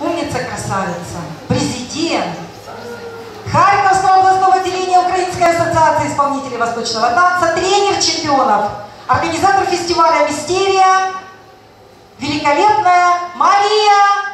умница, красавица, президент. Харьковского областного отделения Украинской ассоциации исполнителей восточного танца, тренер чемпионов, организатор фестиваля «Мистерия», великолепная Мария